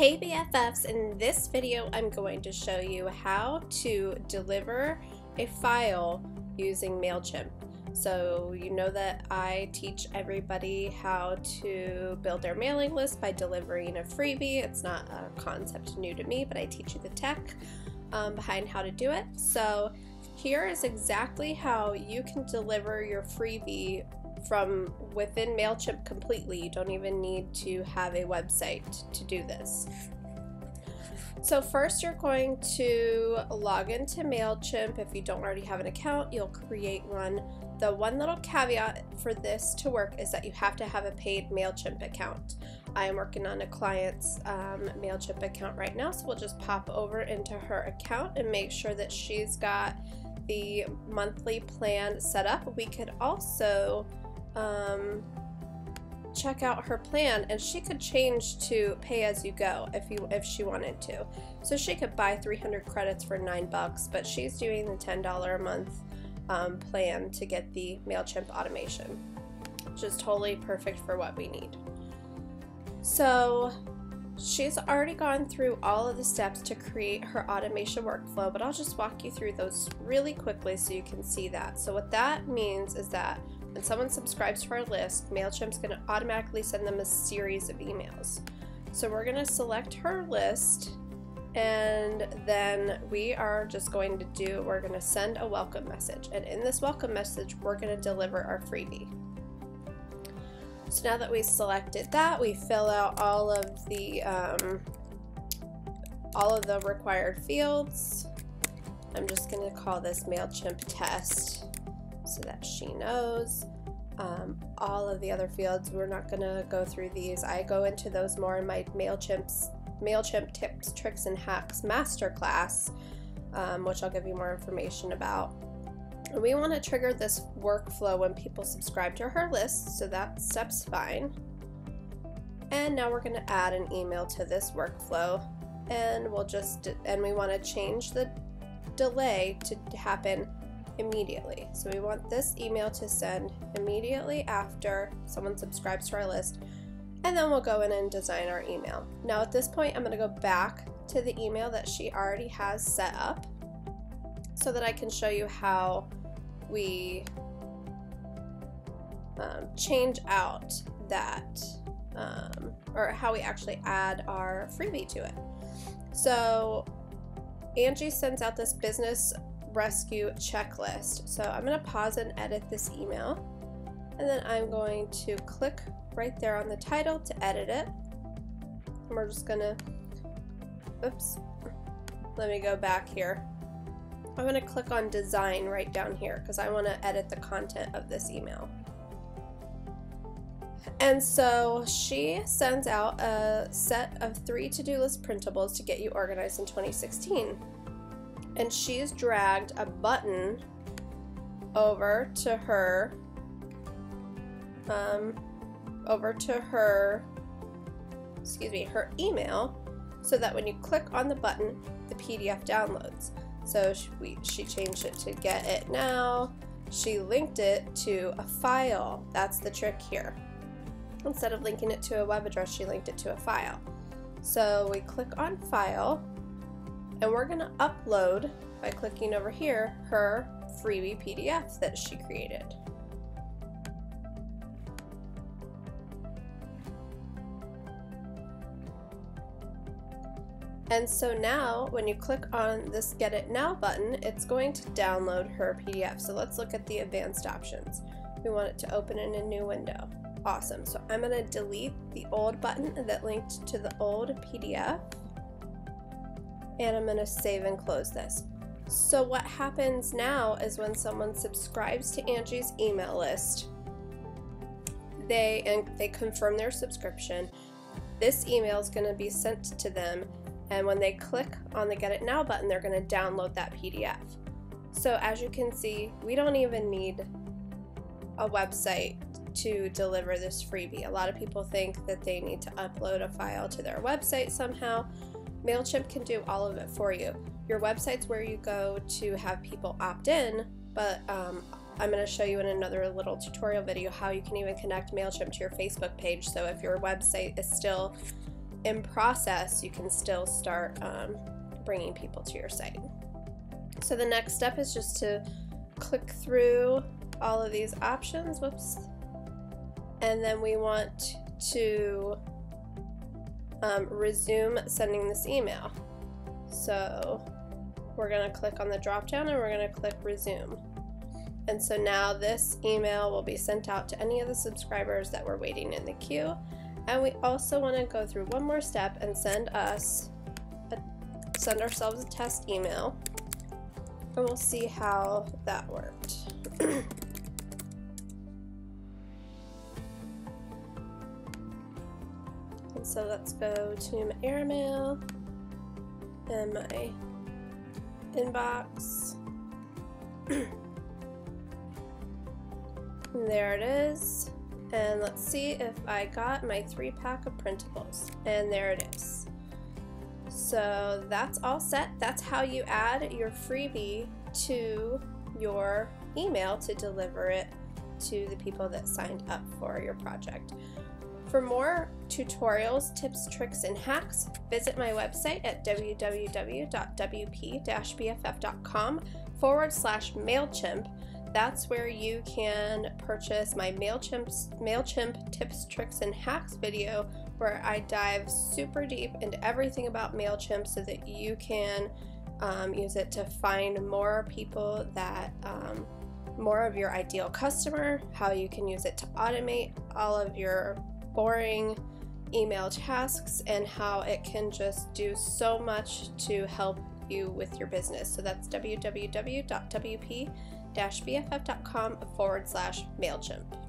Hey BFFs, in this video I'm going to show you how to deliver a file using MailChimp. So you know that I teach everybody how to build their mailing list by delivering a freebie. It's not a concept new to me, but I teach you the tech um, behind how to do it. So here is exactly how you can deliver your freebie from within MailChimp completely. You don't even need to have a website to do this. So first you're going to log into MailChimp. If you don't already have an account, you'll create one. The one little caveat for this to work is that you have to have a paid MailChimp account. I am working on a client's um, MailChimp account right now, so we'll just pop over into her account and make sure that she's got the monthly plan set up. We could also um, check out her plan and she could change to pay as you go if you if she wanted to so she could buy 300 credits for nine bucks but she's doing the $10 a month um, plan to get the MailChimp automation which is totally perfect for what we need so she's already gone through all of the steps to create her automation workflow but I'll just walk you through those really quickly so you can see that so what that means is that when someone subscribes to our list, MailChimp's going to automatically send them a series of emails. So we're going to select her list and then we are just going to do, we're going to send a welcome message. And in this welcome message, we're going to deliver our freebie. So now that we selected that, we fill out all of the um, all of the required fields. I'm just going to call this MailChimp test so that she knows. Um, all of the other fields, we're not going to go through these. I go into those more in my MailChimp's, MailChimp Tips, Tricks, and Hacks Masterclass, um, which I'll give you more information about. We want to trigger this workflow when people subscribe to her list, so that step's fine. And now we're going to add an email to this workflow, and we'll just, and we want to change the delay to happen immediately. So we want this email to send immediately after someone subscribes to our list, and then we'll go in and design our email. Now at this point, I'm going to go back to the email that she already has set up so that I can show you how we um, change out that um, or how we actually add our freebie to it. So Angie sends out this business rescue checklist. So I'm going to pause and edit this email. And then I'm going to click right there on the title to edit it. And we're just going to, oops, let me go back here. I'm going to click on design right down here because I want to edit the content of this email. And so she sends out a set of three to-do list printables to get you organized in 2016 and she's dragged a button over to her um, over to her excuse me her email so that when you click on the button the PDF downloads so she, we, she changed it to get it now. She linked it to a file. That's the trick here. Instead of linking it to a web address she linked it to a file. So we click on file and we're going to upload by clicking over here her freebie PDF that she created. And so now when you click on this get it now button, it's going to download her PDF. So let's look at the advanced options. We want it to open in a new window. Awesome. So I'm going to delete the old button that linked to the old PDF and I'm going to save and close this. So what happens now is when someone subscribes to Angie's email list, they and they confirm their subscription, this email is going to be sent to them and when they click on the get it now button, they're going to download that PDF. So as you can see, we don't even need a website to deliver this freebie. A lot of people think that they need to upload a file to their website somehow. MailChimp can do all of it for you. Your website's where you go to have people opt in, but um, I'm going to show you in another little tutorial video how you can even connect MailChimp to your Facebook page. So if your website is still in process, you can still start um, bringing people to your site. So the next step is just to click through all of these options. Whoops. And then we want to um, resume sending this email. So we're going to click on the drop down and we're going to click resume. And so now this email will be sent out to any of the subscribers that were waiting in the queue. And we also want to go through one more step and send us a, send ourselves a test email. And we'll see how that worked. and so let's go to my airmail and my inbox. there it is. And let's see if I got my three pack of printables. And there it is. So that's all set. That's how you add your freebie to your email to deliver it to the people that signed up for your project. For more tutorials, tips, tricks, and hacks, visit my website at www.wp-bff.com forward slash MailChimp. That's where you can purchase my MailChimp, MailChimp tips, tricks, and hacks video where I dive super deep into everything about MailChimp so that you can um, use it to find more people that um, more of your ideal customer, how you can use it to automate all of your boring email tasks, and how it can just do so much to help you with your business. So that's www.wp-bff.com forward slash MailChimp.